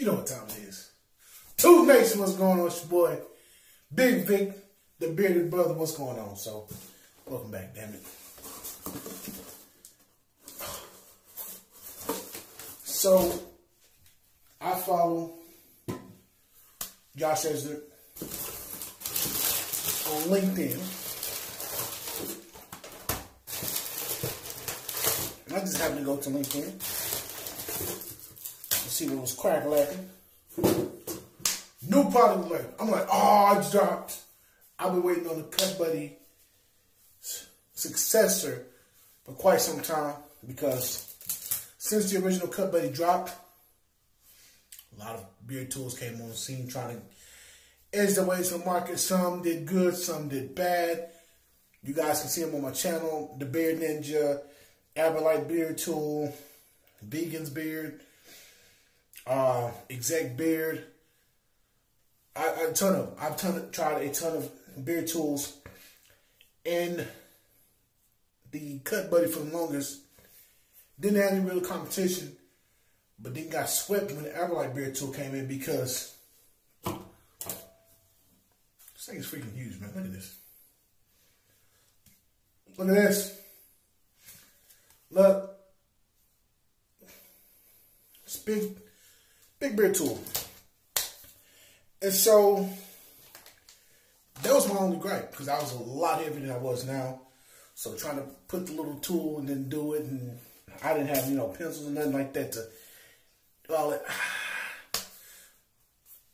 You know what time it is. Two Nation, what's going on? It's your boy, Big Vic, the bearded brother. What's going on? So, welcome back, damn it. So, I follow Josh Esnard on LinkedIn. And I just happened to go to LinkedIn what was crack lacking. New product alert. I'm like, ah, oh, it's dropped. I've been waiting on the Cut Buddy successor for quite some time because since the original Cut Buddy dropped, a lot of beard tools came on the scene trying to edge the way to the market. Some did good, some did bad. You guys can see them on my channel, the Beard Ninja, Aberlite Beard Tool, Vegan's Beard, uh, Exec Beard. I, a ton of I've ton of, tried a ton of beard tools, and the Cut Buddy for the longest didn't have any real competition, but then got swept when the Aberlite beard tool came in because this thing is freaking huge, man. Look at this. Look at this. Look. It's big, big beard tool. And so that was my only gripe because I was a lot heavier than I was now. So trying to put the little tool and then do it, and I didn't have you know pencils and nothing like that to do all it.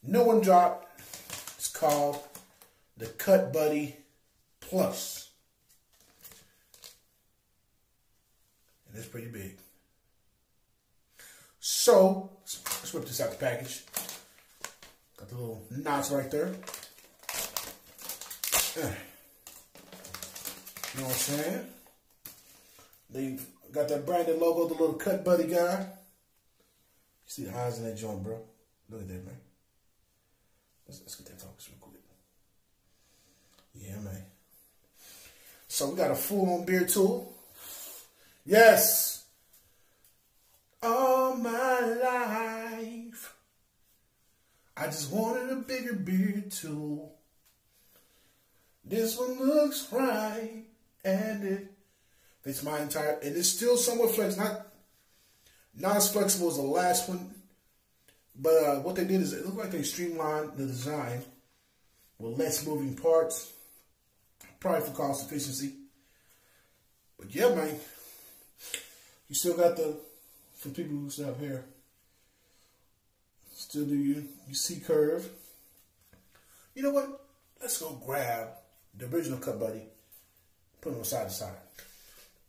No one dropped. It's called the Cut Buddy Plus, and it's pretty big. So let's rip this out the package. Got the little knots right there. You know what I'm saying? They got that branded logo, the little cut buddy guy. You see the eyes in that joint, bro. Look at that, man. Let's, let's get that focus real quick. Yeah, man. So we got a full-on beer tool. Yes. I just wanted a bigger beard tool. This one looks right, and it fits my entire. And it's still somewhat flex, not not as flexible as the last one. But uh, what they did is it looked like they streamlined the design with less moving parts, probably for cost efficiency. But yeah, man, you still got the for people who still have hair. Still do you you see curve? You know what? Let's go grab the original cut buddy, put them side to side.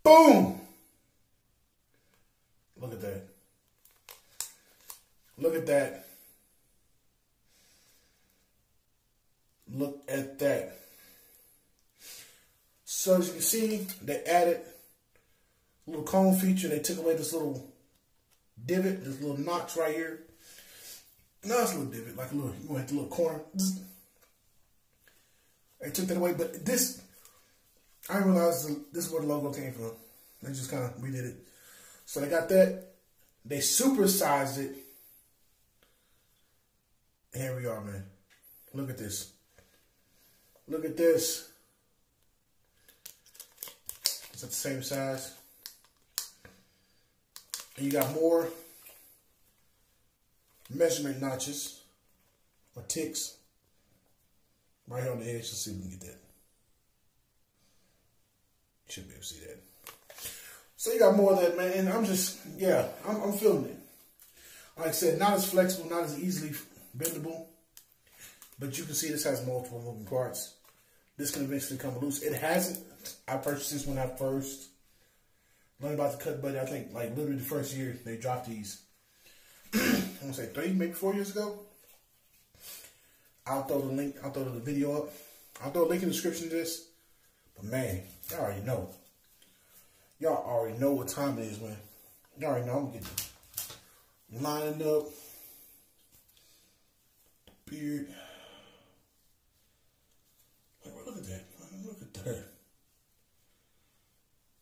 Boom! Look at that. Look at that. Look at that. So as you can see, they added a little cone feature. They took away this little divot, this little notch right here. No, it's a little divot, like a little, you went a little corner. They took that away, but this, I realized this is where the logo came from. They just kind of redid it. So they got that. They supersized it. And here we are, man. Look at this. Look at this. It's at the same size. And you got more measurement notches or ticks right here on the edge. Let's see if we can get that. Should be able to see that. So you got more of that, man. And I'm just, yeah, I'm, I'm feeling it. Like I said, not as flexible, not as easily bendable. But you can see this has multiple moving parts. This can eventually come loose. It hasn't. I purchased this when I first learned about the cut buddy. I think like literally the first year they dropped these. I'm gonna say three, maybe four years ago. I'll throw the link. I'll throw the video up. I'll throw a link in the description to this. But man, y'all already know. Y'all already know what time it is, man. Y'all already know I'm getting lining up. Beard. Look at that. Look at that.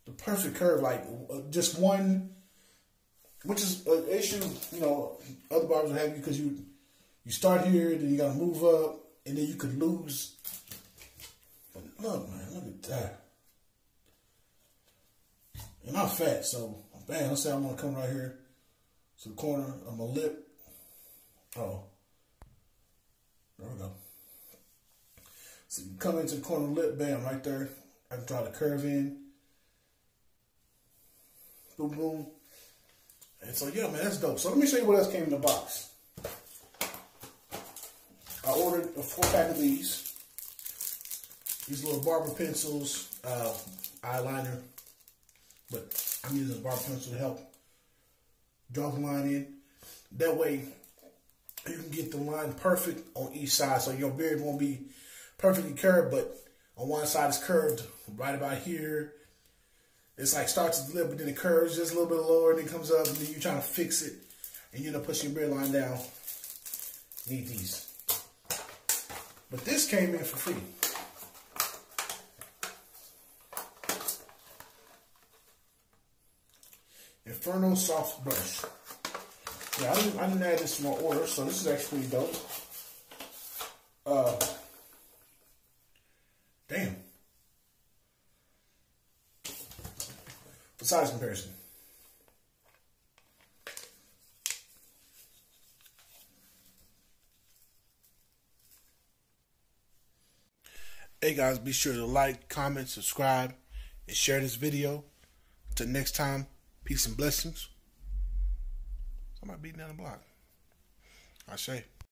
The perfect curve, like uh, just one which is an issue. You know, other barbers will have you because you you start here, then you got to move up, and then you could lose. But look, man, look at that. And I'm fat, so bam. Let's say I want to come right here to the corner of my lip. Oh, there we go. So you come into the corner lip, bam, right there. I can draw the curve in. Boom, boom. And so, yeah, man, that's dope. So let me show you what else came in the box. I ordered a four pack of these. These little barber pencils, uh, eyeliner. But I'm using a barber pencil to help draw the line in. That way, you can get the line perfect on each side. So your beard won't be perfectly curved, but on one side it's curved right about here. It's like starts the lip, but then it curves just a little bit lower, and then comes up, and then you're trying to fix it, and you end up pushing your line down. Need these. But this came in for free. Inferno Soft Brush. Yeah, I didn't, I didn't add this to my order, so this is actually dope. Uh, damn. Size comparison. Hey guys, be sure to like, comment, subscribe, and share this video. Until next time, peace and blessings. Somebody beating down the block. I say.